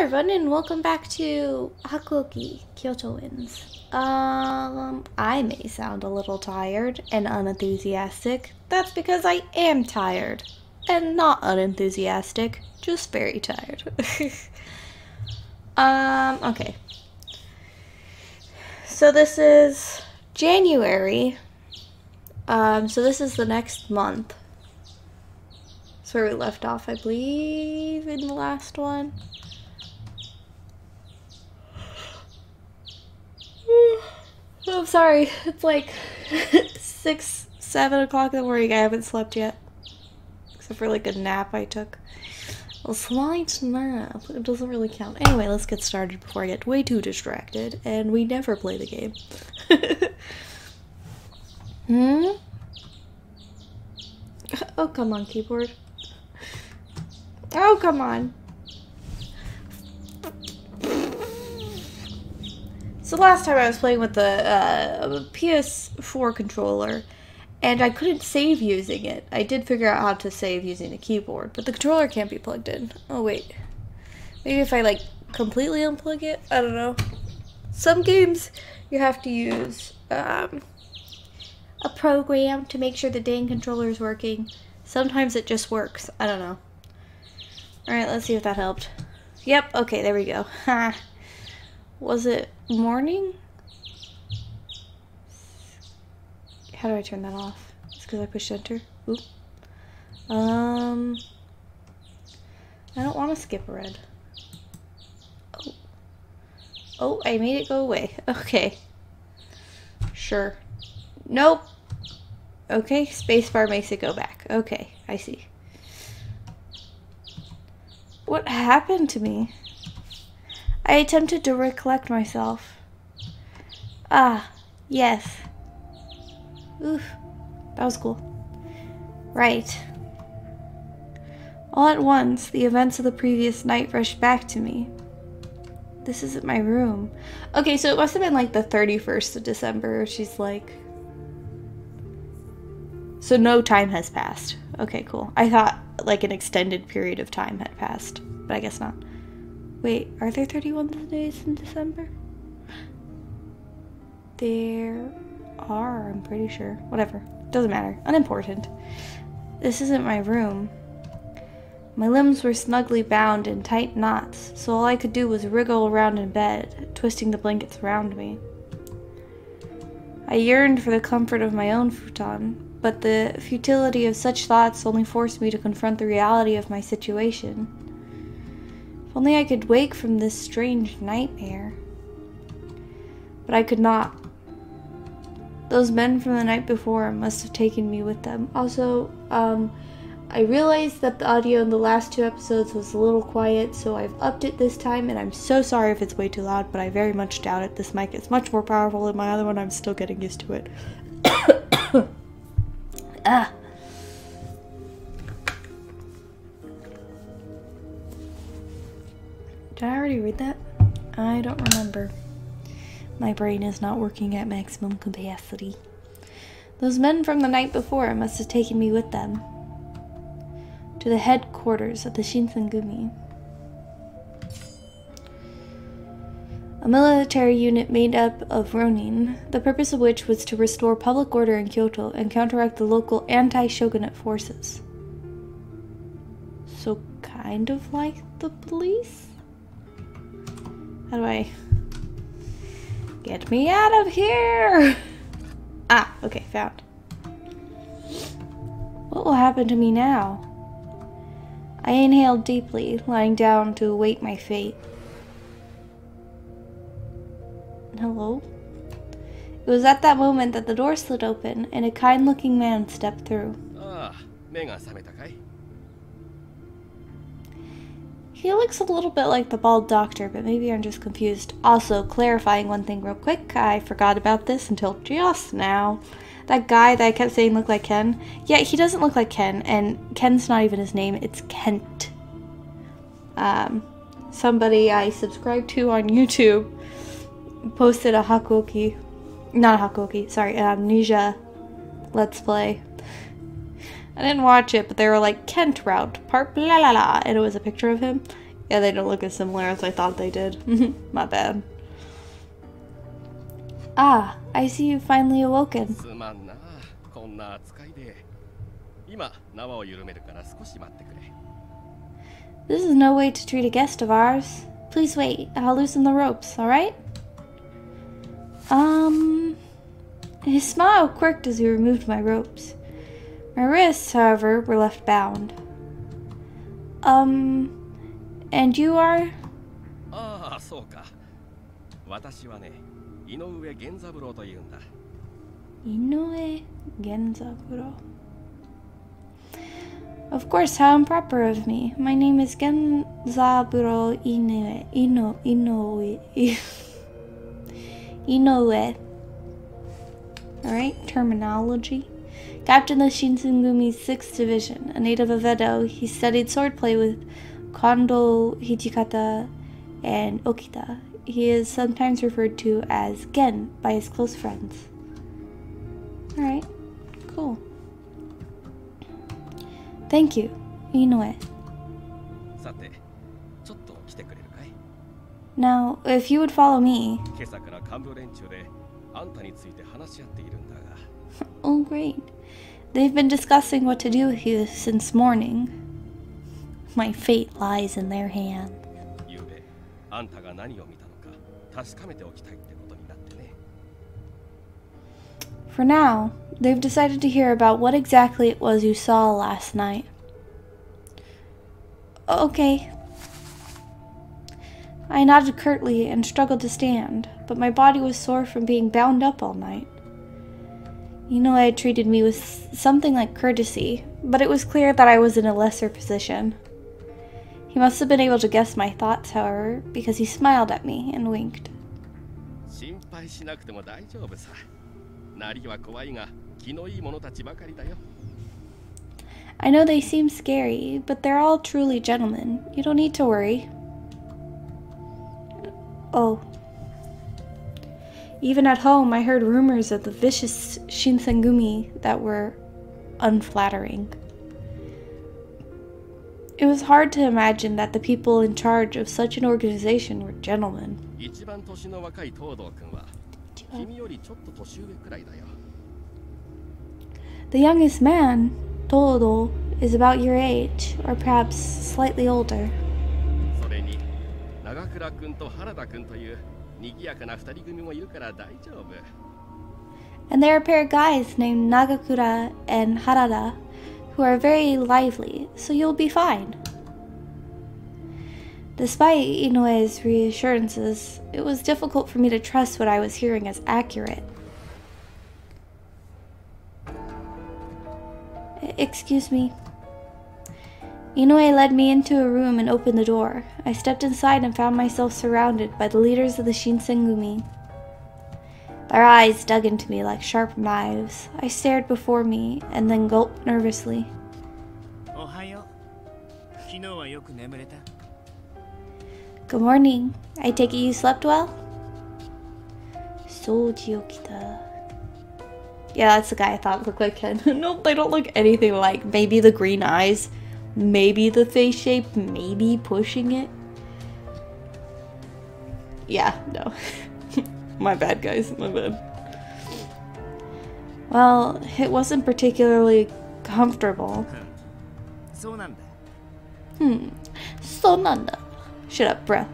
everyone, and welcome back to Hakuoki Kyoto Winds. Um, I may sound a little tired and unenthusiastic. That's because I am tired. And not unenthusiastic, just very tired. um, okay. So this is January. Um, so this is the next month. Where we left off, I believe, in the last one. I'm sorry. It's like six, seven o'clock in the morning. I haven't slept yet. Except for like a nap I took. A slight nap. It doesn't really count. Anyway, let's get started before I get way too distracted and we never play the game. hmm? Oh, come on, keyboard. Oh, come on. So last time I was playing with the uh, PS4 controller, and I couldn't save using it. I did figure out how to save using the keyboard, but the controller can't be plugged in. Oh wait, maybe if I like completely unplug it? I don't know. Some games you have to use um, a program to make sure the dang controller is working. Sometimes it just works. I don't know. Alright, let's see if that helped. Yep, okay, there we go. Was it morning? How do I turn that off? It's because I pushed enter. Oop. Um, I don't want to skip red. Oh. Oh, I made it go away. Okay. Sure. Nope. Okay, spacebar makes it go back. Okay, I see. What happened to me? I attempted to recollect myself. Ah, yes. Oof, that was cool. Right. All at once, the events of the previous night rushed back to me. This isn't my room. Okay, so it must have been like the 31st of December. She's like... So no time has passed. Okay, cool. I thought like an extended period of time had passed, but I guess not. Wait, are there 31 days in December? There are, I'm pretty sure. Whatever. Doesn't matter. Unimportant. This isn't my room. My limbs were snugly bound in tight knots, so all I could do was wriggle around in bed, twisting the blankets around me. I yearned for the comfort of my own futon, but the futility of such thoughts only forced me to confront the reality of my situation. If only I could wake from this strange nightmare. But I could not. Those men from the night before must have taken me with them. Also, um, I realized that the audio in the last two episodes was a little quiet, so I've upped it this time, and I'm so sorry if it's way too loud, but I very much doubt it. This mic is much more powerful than my other one. I'm still getting used to it. ah. Did I already read that? I don't remember. My brain is not working at maximum capacity. Those men from the night before must have taken me with them to the headquarters of the Shinsengumi. A military unit made up of Ronin, the purpose of which was to restore public order in Kyoto and counteract the local anti shogunate forces. So, kind of like the police? How do I... Get me out of here! Ah, okay, found. What will happen to me now? I inhaled deeply, lying down to await my fate. Hello? It was at that moment that the door slid open and a kind looking man stepped through. Ah, he looks a little bit like the bald doctor, but maybe I'm just confused. Also, clarifying one thing real quick, I forgot about this until just now. That guy that I kept saying looked like Ken, yeah, he doesn't look like Ken, and Ken's not even his name, it's Kent. Um, somebody I subscribe to on YouTube posted a Hakuoki, not a Hakuoki, sorry, an Amnesia Let's Play. I didn't watch it, but they were like Kent route, part blah la la, and it was a picture of him. Yeah, they don't look as similar as I thought they did. My bad. Ah, I see you finally awoken. This is no way to treat a guest of ours. Please wait, I'll loosen the ropes, alright? Um... His smile quirked as he removed my ropes. My wrists, however, were left bound. Um. And you are? ああそうか私はね井上源三郎というんだ Inoue Genzaburo. Of course, how improper of me. My name is Genzaburo Inoue. Ino, Inoue. Inoue. Alright, terminology. Captain of Shinsengumi's 6th Division, a native of Edo, he studied swordplay with Kondo Hijikata and Okita. He is sometimes referred to as Gen by his close friends. Alright, cool. Thank you, Inoue. Now, if you would follow me. oh, great. They've been discussing what to do with you since morning. My fate lies in their hands. For now, they've decided to hear about what exactly it was you saw last night. Okay. I nodded curtly and struggled to stand, but my body was sore from being bound up all night. Inoue had treated me with something like courtesy, but it was clear that I was in a lesser position. He must have been able to guess my thoughts, however, because he smiled at me and winked. 心配しなくても大丈夫さなりは怖いが気のいい者たちばかりだよ I know they seem scary, but they're all truly gentlemen. You don't need to worry. Oh. Even at home, I heard rumors of the vicious Shinsengumi that were unflattering. It was hard to imagine that the people in charge of such an organization were gentlemen. 一番年の若い東堂君は君よりちょっと年上くらいだよ The youngest man, Todo, is about your age, or perhaps slightly older. それに長倉君と原田君という And there are a pair of guys named Nagakura and Harada who are very lively, so you'll be fine. Despite Inoue's reassurances, it was difficult for me to trust what I was hearing as accurate. Excuse me. Inoue led me into a room and opened the door. I stepped inside and found myself surrounded by the leaders of the Shinsengumi. Their eyes dug into me like sharp knives. I stared before me and then gulped nervously. Good morning. I take it you slept well? Yeah, that's the guy I thought looked like Ken. no, they don't look anything like. Maybe the green eyes maybe the face shape, maybe pushing it. Yeah, no. my bad, guys, my bad. Well, it wasn't particularly comfortable. Hmm. So nanda. Shut up, bro.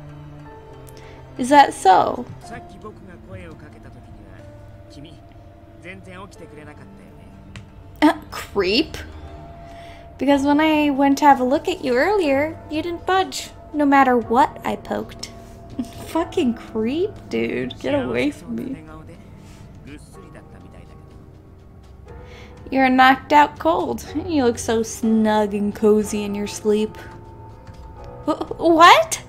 Is that so? Uh, creep? Because when I went to have a look at you earlier, you didn't budge, no matter what I poked. Fucking creep, dude. Get away from me. You're knocked out cold. You look so snug and cozy in your sleep. What?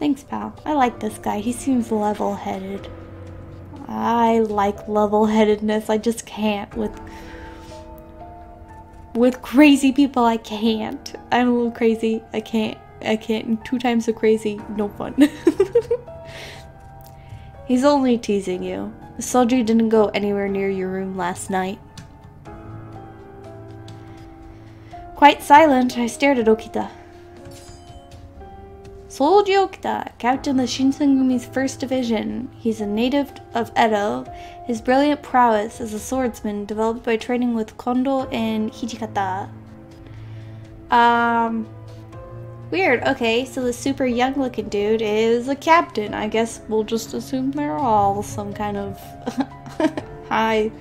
Thanks, pal. I like this guy. He seems level-headed. I like level headedness. I just can't with. With crazy people, I can't. I'm a little crazy. I can't. I can't. Two times so crazy, no fun. He's only teasing you. Soji didn't go anywhere near your room last night. Quite silent, I stared at Okita. Soji Okita, captain of the Shinsengumi's 1st Division. He's a native of Edo. His brilliant prowess as a swordsman developed by training with Kondo and Hijikata. Um, weird. Okay, so the super young looking dude is a captain. I guess we'll just assume they're all some kind of high,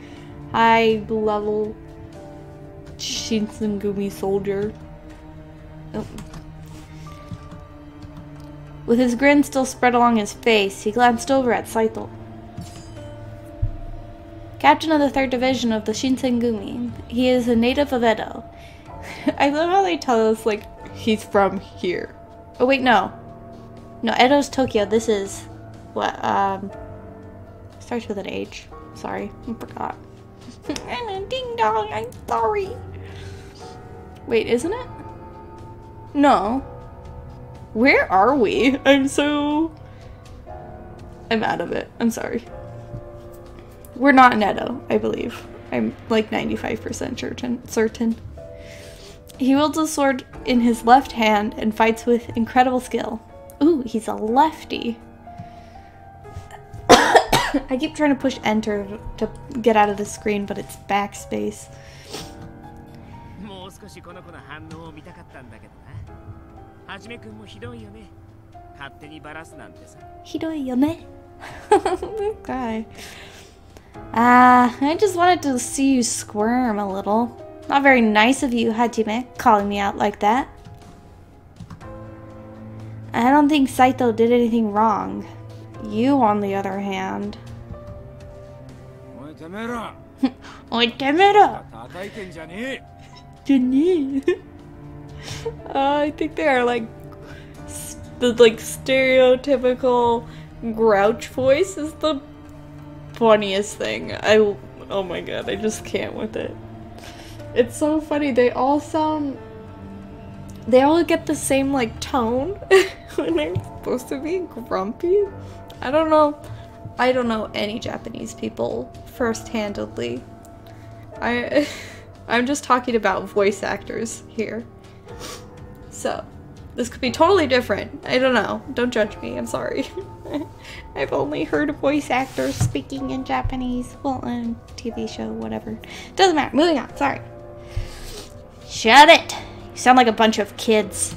high level Shinsengumi soldier. Oh. With his grin still spread along his face, he glanced over at Saito. Captain of the 3rd Division of the Shinsengumi, he is a native of Edo. I love how they tell us, like, he's from here. Oh, wait, no. No, Edo's Tokyo. This is what, um, starts with an H. Sorry, I forgot. ding dong, I'm sorry. Wait, isn't it? No. Where are we? I'm so... I'm out of it. I'm sorry. We're not in Edo, I believe. I'm like 95% certain. certain. He wields a sword in his left hand and fights with incredible skill. Ooh, he's a lefty. I keep trying to push enter to get out of the screen, but it's backspace. はじめくんもひどいよね勝手にバラすなんてさひどいよね This guy. Ah, I just wanted to see you squirm a little. Not very nice of you, Hajime, calling me out like that. I don't think Saito did anything wrong. You, on the other hand. おいてめえら Oi, temera! 叩いてんじゃねえ Janine. uh, I think they are like the like stereotypical grouch voice is the funniest thing. I oh my god, I just can't with it. It's so funny. They all sound they all get the same like tone when they're supposed to be grumpy. I don't know. I don't know any Japanese people first-handedly. I I'm just talking about voice actors here. So, this could be totally different. I don't know. Don't judge me. I'm sorry. I've only heard voice actors speaking in Japanese. Well, in TV show, whatever. Doesn't matter. Moving on. Sorry. Shut it. You sound like a bunch of kids.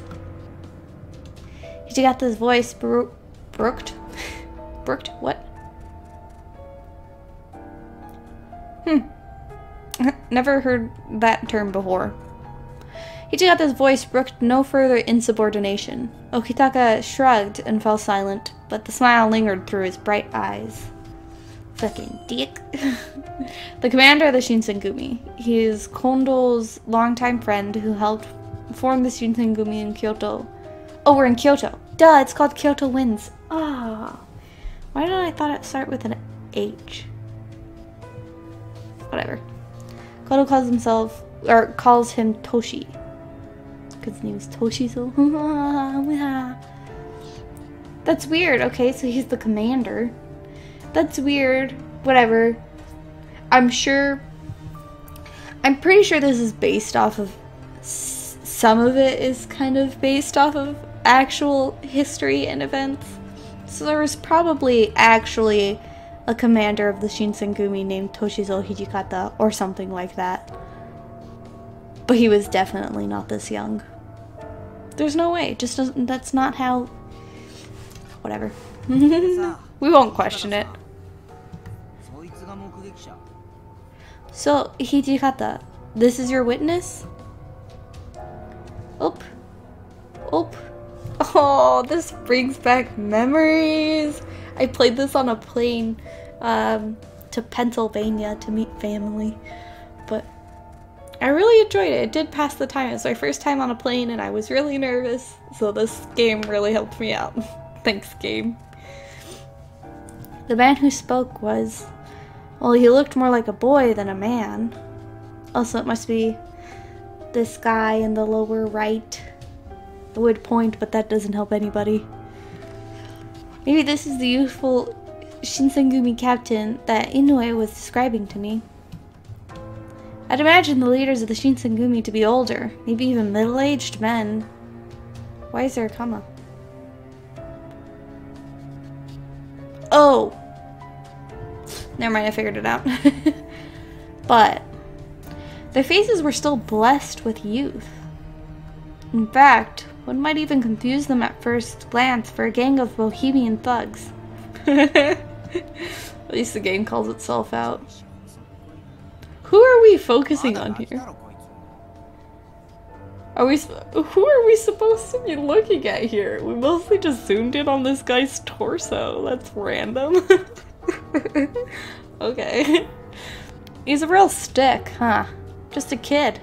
You got this voice bro- brooked? brooked? What? Hmm. Never heard that term before. Hijikata's voice brooked no further insubordination. Okitaka shrugged and fell silent, but the smile lingered through his bright eyes. Fucking dick. the commander of the Shinsengumi. He is Kondo's longtime friend who helped form the Shinsengumi in Kyoto. Oh, we're in Kyoto. Duh, it's called Kyoto Winds. Ah. Why did I thought it start with an H? Whatever. Kodo calls himself, or calls him Toshi. Because his name is Toshizo. That's weird. Okay, so he's the commander. That's weird. Whatever. I'm sure. I'm pretty sure this is based off of. Some of it is kind of based off of actual history and events. So there was probably actually a commander of the Shinsengumi named Toshizo Hijikata or something like that. But he was definitely not this young. There's no way. Just doesn't. That's not how. Whatever. we won't question it. So, Hijikata, this is your witness? Oop. Oop. Oh, this brings back memories. I played this on a plane um, to Pennsylvania to meet family. I really enjoyed it. It did pass the time. It was my first time on a plane, and I was really nervous, so this game really helped me out. Thanks, game. The man who spoke was, well, he looked more like a boy than a man. Also, it must be this guy in the lower right. I would point, but that doesn't help anybody. Maybe this is the youthful Shinsengumi captain that Inoue was describing to me. I'd imagine the leaders of the Shinsengumi to be older, maybe even middle-aged men. Why is there a comma? Oh! Never mind, I figured it out. but their faces were still blessed with youth. In fact, one might even confuse them at first glance for a gang of bohemian thugs. at least the game calls itself out. Who are we focusing on here? Are we- who are we supposed to be looking at here? We mostly just zoomed in on this guy's torso. That's random. okay. He's a real stick, huh? Just a kid.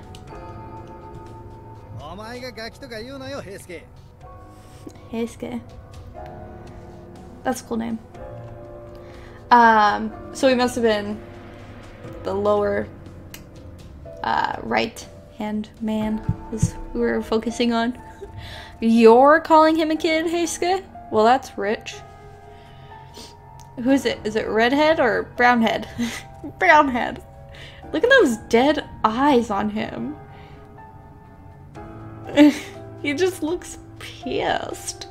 Heisuke. That's a cool name. Um, so he must have been the lower uh, right hand man is who we were focusing on. You're calling him a kid, Heisuke? Well, that's rich. Who is it? Is it redhead or brownhead? brownhead. Look at those dead eyes on him. he just looks pissed.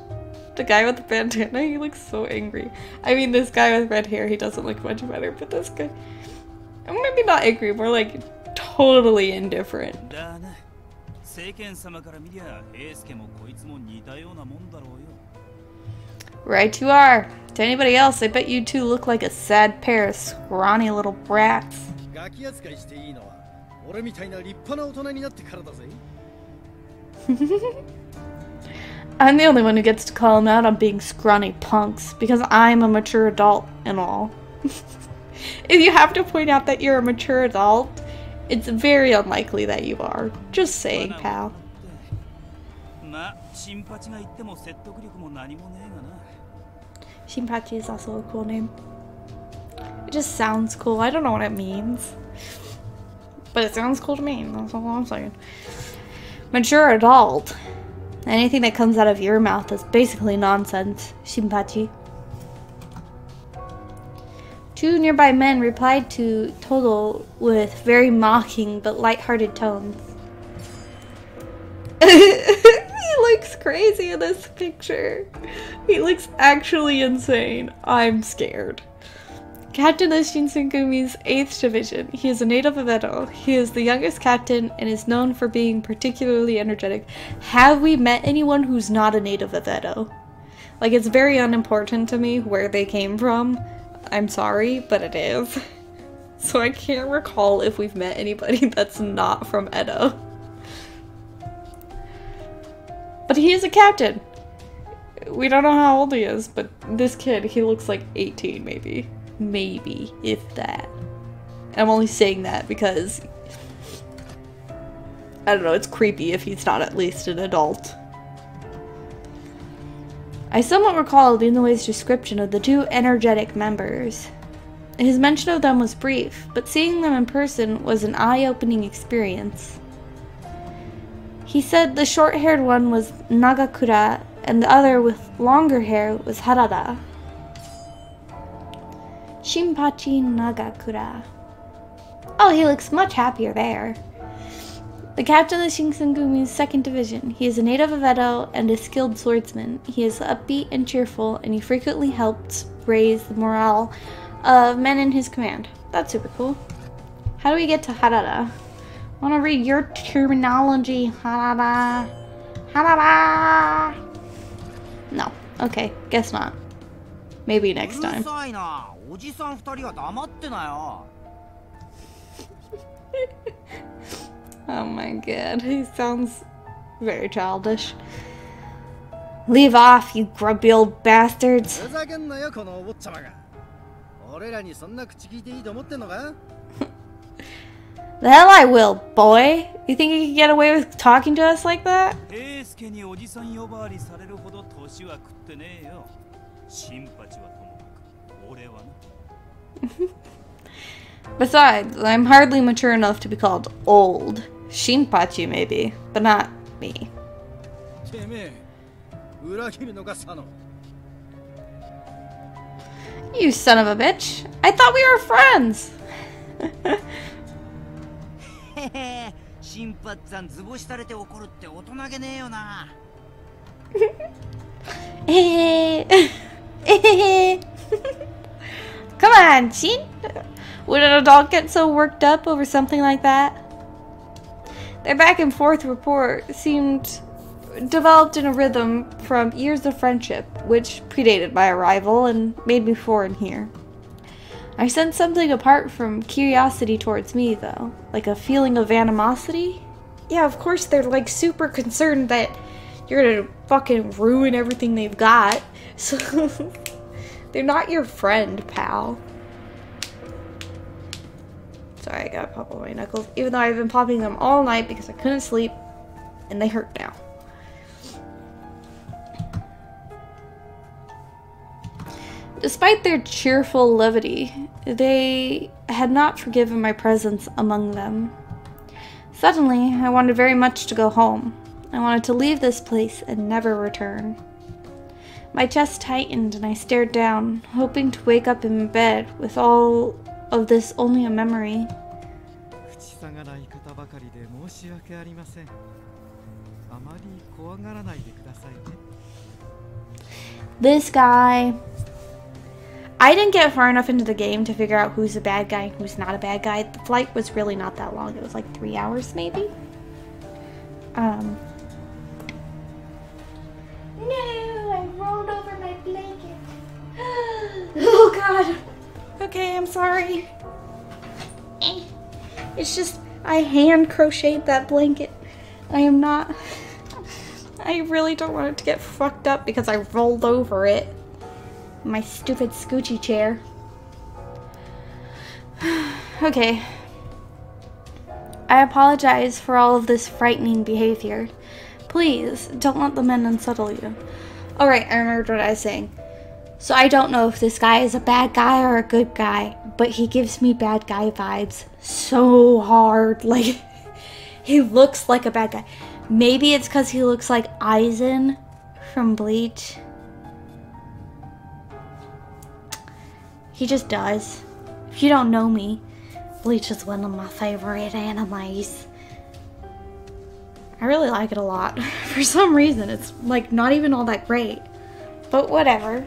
The guy with the bandana, he looks so angry. I mean, this guy with red hair, he doesn't look much better, but this guy. Maybe not angry, more like totally indifferent. だな世間様から見りゃ平介もこいつも似たようなもんだろうよ Right you are. To anybody else, I bet you two look like a sad pair of scrawny little brats. ガキ扱いしていいのは、俺みたいな立派な大人になってからだぜ。 I'm the only one who gets to call them out on being scrawny punks because I'm a mature adult and all. if you have to point out that you're a mature adult, it's very unlikely that you are. Just saying, pal. まあ新八が言っても説得力も何もねえがな Shinpachi is also a cool name. It just sounds cool. I don't know what it means. But it sounds cool to me. That's all I'm saying. Mature adult. Anything that comes out of your mouth is basically nonsense, Shinpachi. Two nearby men replied to Todo with very mocking but light-hearted tones. he looks crazy in this picture. He looks actually insane. I'm scared. Captain of Shinsengumi's 8th Division. He is a native of Edo. He is the youngest captain and is known for being particularly energetic. Have we met anyone who's not a native of Edo? Like, it's very unimportant to me where they came from. I'm sorry, but it is. So I can't recall if we've met anybody that's not from Edo. But he is a captain. We don't know how old he is, but this kid, he looks like 18 maybe. Maybe, if that. I'm only saying that because I don't know, it's creepy if he's not at least an adult. I somewhat recall Inoue's description of the two energetic members. His mention of them was brief, but seeing them in person was an eye opening experience. He said the short haired one was Nagakura and the other with longer hair was Harada. Shinpachi Nagakura. Oh, he looks much happier there. The captain of the Shinsengumi's second division. He is a native of Edo and a skilled swordsman. He is upbeat and cheerful, and he frequently helps raise the morale of men in his command. That's super cool. How do we get to Harada? I want to read your terminology, Harada. Harada. No. Okay. Guess not. Maybe next time. Oh my god, he sounds very childish. Leave off, you grubby old bastards. The hell I will, boy! You think you can get away with talking to us like that? Besides, I'm hardly mature enough to be called old. Shinpachi maybe, but not me. てめえ、裏切るのか、佐野。 You son of a bitch. I thought we were friends. へへ新八さん図星されて怒るって大人げねえよな Eh. Eh. Come on, Shin. Would an adult get so worked up over something like that? Their back and forth report seemed developed in a rhythm from years of friendship, which predated my arrival and made me foreign here. I sensed something apart from curiosity towards me, though, like a feeling of animosity. Yeah, of course, they're like super concerned that you're gonna fucking ruin everything they've got. So they're not your friend, pal. Sorry, I gotta pop all my knuckles. Even though I've been popping them all night because I couldn't sleep, and they hurt now. Despite their cheerful levity, they had not forgiven my presence among them. Suddenly, I wanted very much to go home. I wanted to leave this place and never return. My chest tightened and I stared down, hoping to wake up in bed with all of this only a memory. This guy. I didn't get far enough into the game to figure out who's a bad guy and who's not a bad guy. The flight was really not that long. It was like three hours maybe. Um, It's just I hand crocheted that blanket. I am not. I really don't want it to get fucked up because I rolled over it. My stupid scoochy chair. okay. I apologize for all of this frightening behavior. Please, don't let the men unsettle you. Alright, I remembered what I was saying. So I don't know if this guy is a bad guy or a good guy, but he gives me bad guy vibes so hard. Like, he looks like a bad guy. Maybe it's because he looks like Aizen from Bleach. He just does. If you don't know me, Bleach is one of my favorite animes. I really like it a lot. For some reason, it's like not even all that great. But whatever.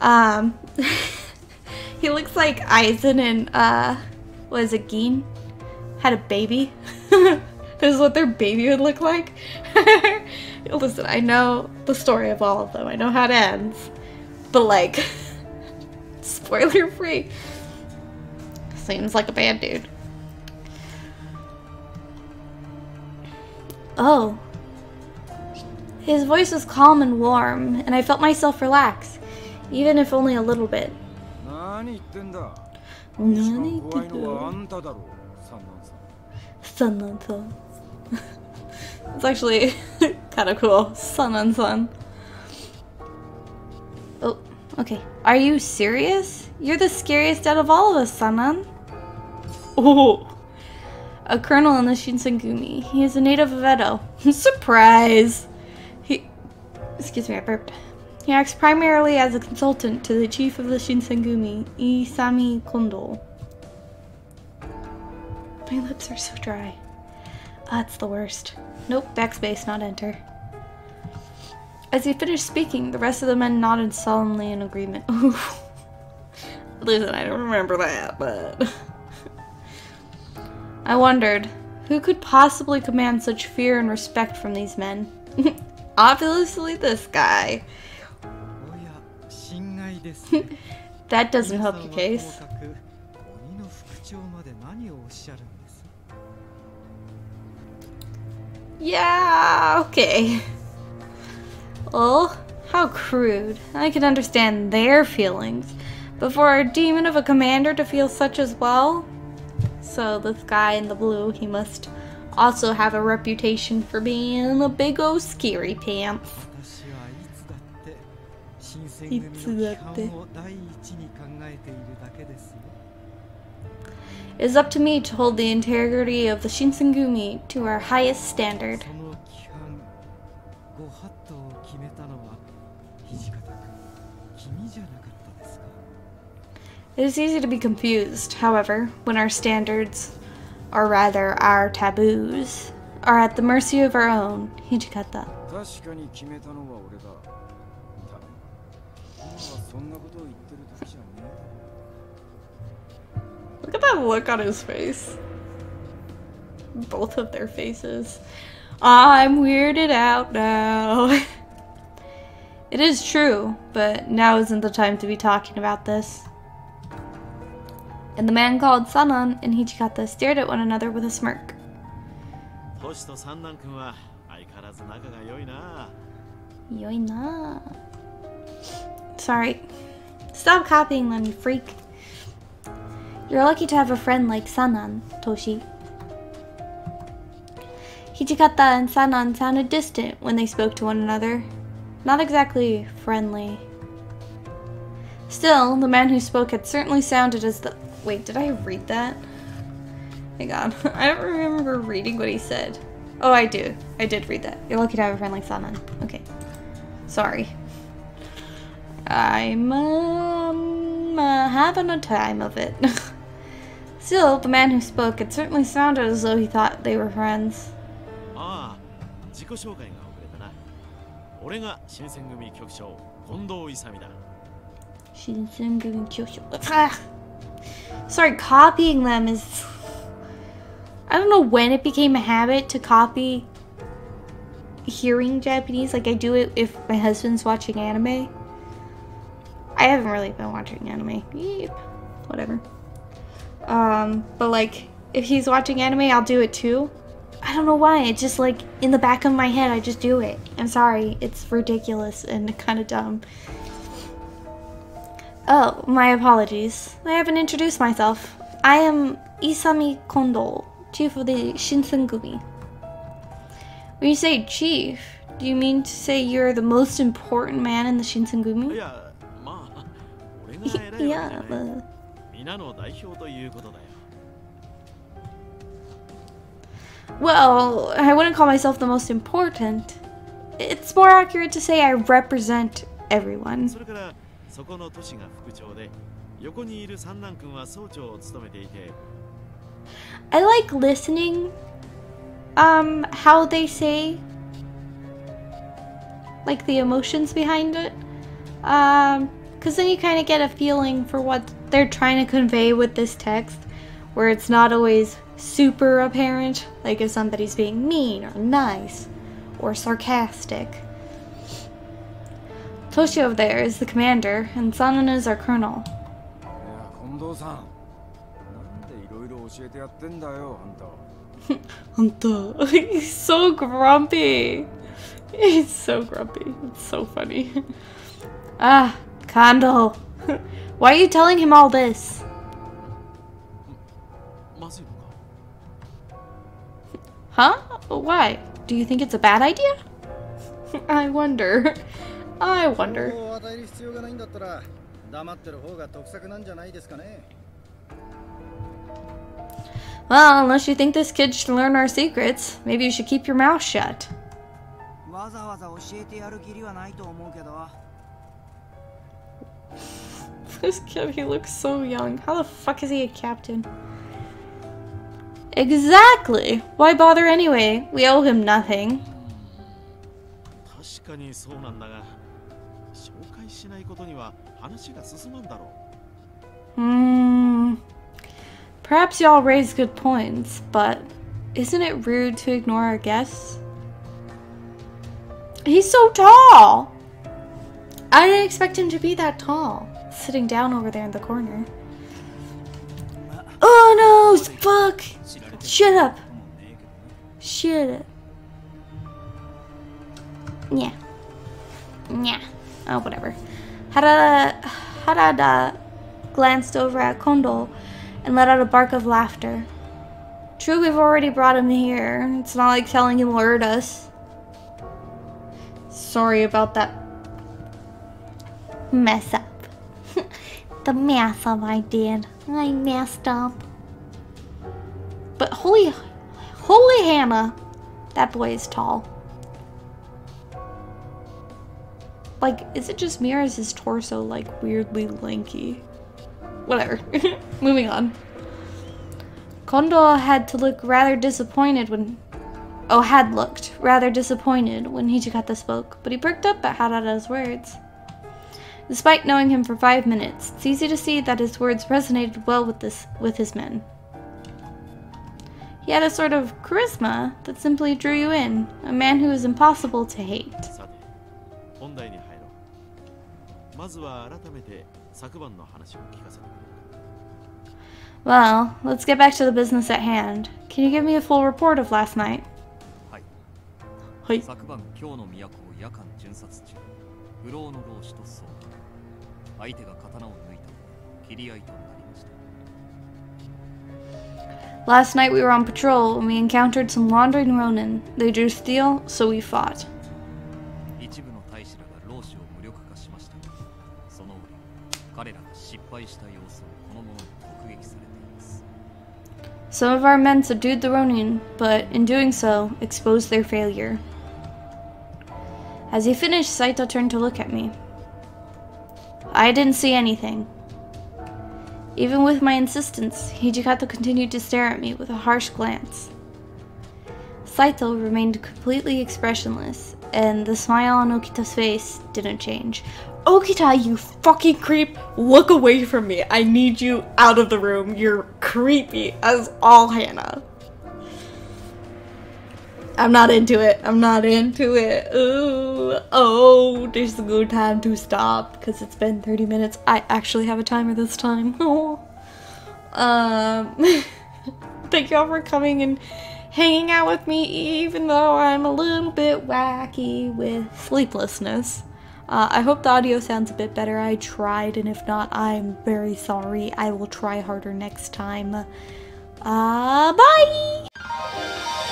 Um, he looks like Aizen and, uh, was it Gin? Had a baby. this is what their baby would look like. Listen, I know the story of all of them. I know how it ends. But like, spoiler free. Seems like a bad dude. Oh. His voice was calm and warm, and I felt myself relax, even if only a little bit. 何言ってんだ何怖いのはあんただろ三男さん Sun on sun. it's actually kind of cool. Sun on sun. Oh, okay. Are you serious? You're the scariest out of all of us, Sanan. Oh. A colonel in the Shinsengumi. He is a native of Edo. Surprise! He. Excuse me, I burped. He acts primarily as a consultant to the chief of the Shinsengumi, Isami Kondo. My lips are so dry. Ah, That's the worst. Nope, backspace, not enter. As he finished speaking, the rest of the men nodded solemnly in agreement. Listen, I don't remember that, but. I wondered, who could possibly command such fear and respect from these men? Obviously, this guy. that doesn't help your case. Yeah, okay. Oh, how crude. I can understand their feelings. But for our demon of a commander to feel such as well? So this guy in the blue, he must also have a reputation for being a big old scary pants. いるだけですよ It is up to me to hold the integrity of the Shinsengumi to our highest standard. その規範ご法度を決めたのは土方君君じゃなかったですか It is easy to be confused, however, when our standards or rather our taboos, are at the mercy of our own Hijikata. Look at that look on his face. Both of their faces. I'm weirded out now. it is true, but now isn't the time to be talking about this. And the man called Sanan and Hijikata stared at one another with a smirk. 良いなあ Sorry. Stop copying them, you freak. You're lucky to have a friend like Sanan, Toshi. Hijikata and Sanan sounded distant when they spoke to one another. Not exactly friendly. Still, the man who spoke had certainly sounded as the- Wait, did I read that? Hang on. I don't remember reading what he said. Oh, I do. I did read that. You're lucky to have a friend like Sanan. Okay. Sorry. I'm um, uh, having a time of it. Still, the man who spoke, it certainly sounded as though he thought they were friends. ああ自己紹介が遅れたな俺が新選組局長近藤勇だ Shinsengumi Kyosho. Ah! Sorry, copying them is. I don't know when it became a habit to copy hearing Japanese. Like, I do it if my husband's watching anime. I haven't really been watching anime. Yeep. Whatever. Um, but like, if he's watching anime, I'll do it too. I don't know why. It's just like in the back of my head, I just do it. I'm sorry. It's ridiculous and kind of dumb. Oh, my apologies. I haven't introduced myself. I am Isami Kondo, chief of the Shinsengumi. When you say chief, do you mean to say you're the most important man in the Shinsengumi? Yeah. いわけじゃ yeah, ない but 皆の代表ということだよ well, I wouldn't call myself the most important. It's more accurate to say I represent everyone. それからそこの都市が副長で横にいる三男君は総長を務めていて I like listening um how they say like the emotions behind it. Um because then you kind of get a feeling for what they're trying to convey with this text, where it's not always super apparent, like if somebody's being mean or nice or sarcastic. Toshio there is the commander, and Sanan is our colonel. He's so grumpy. He's so grumpy. It's so funny. ah, Kondo. Why are you telling him all this? まずいのか Huh? Why? Do you think it's a bad idea? I wonder. I 情 wonder. 報を与える必要がないんだったら黙ってる方が得策なんじゃないですかね Well, unless you think this kid should learn our secrets, maybe you should keep your mouth shut. わざわざ教えてやるきりはないと思うけど This kid, he looks so young. How the fuck is he a captain? Exactly. Why bother anyway? We owe him nothing. 確かにそうなんだが紹介しないことには話が進まんだろ Hmm. Perhaps y'all raise good points, but isn't it rude to ignore our guests? He's so tall! I didn't expect him to be that tall. Sitting down over there in the corner. Oh no! Fuck! Shut up! Shut up. Yeah. Yeah. Oh, whatever. Harada, Harada uh, glanced over at Kondol and let out a bark of laughter. True, we've already brought him here. It's not like telling him will hurt us. Sorry about that mess up. the mess up I did. I messed up. But holy Holy Hannah! That boy is tall. Like, is it just me or is his torso like weirdly lanky? Whatever. Moving on. Kondo had to look rather disappointed when. Oh, had looked rather disappointed when Hijikata spoke, but he perked up at Harada's words. Despite knowing him for five minutes, it's easy to see that his words resonated well with, this, with his men. He had a sort of charisma that simply drew you in, a man who is impossible to hate. Well, let's get back to the business at hand. Can you give me a full report of last night? はい。はい。昨晩、京の都を夜間巡察中、浮浪の浪士と遭遇。相手が刀を抜いたので切り合いとなりました Last night we were on patrol and we encountered some wandering Ronin. They drew steel, so we fought. 一部の大使らが老子を無力化しましたがその折彼らが失敗した様子をこの者に目撃されています Some of our men subdued the Ronin, but in doing so, exposed their failure. As he finished, Saito turned to look at me. I didn't see anything. Even with my insistence, Hijikata continued to stare at me with a harsh glance. Saito remained completely expressionless, and the smile on Okita's face didn't change. Okita, you fucking creep, look away from me. I need you out of the room. You're creepy as all Hannah. I'm not into it. I'm not into it. Ooh. Oh, this is a good time to stop because it's been 30 minutes. I actually have a timer this time. Oh. Um, thank y'all for coming and hanging out with me, even though I'm a little bit wacky with sleeplessness. Uh, I hope the audio sounds a bit better. I tried, and if not, I'm very sorry. I will try harder next time. Uh, bye!